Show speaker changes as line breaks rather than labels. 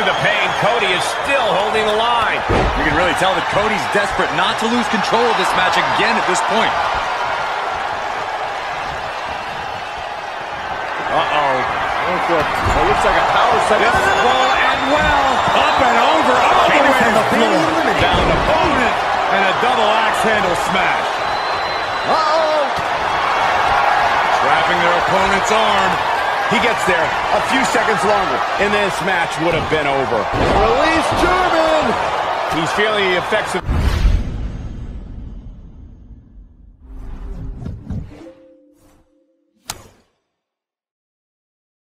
Cody is still holding the line.
You can really tell that Cody's desperate not to lose control of this match again at this point.
Uh-oh. It looks like a power set.
This will end well. Up and over. All the way to the floor.
Down
Opponent and a double axe handle smash.
Uh-oh.
Trapping their opponent's arm.
He gets there a few seconds longer, and this match would have been over.
Release German!
He's feeling the effects of...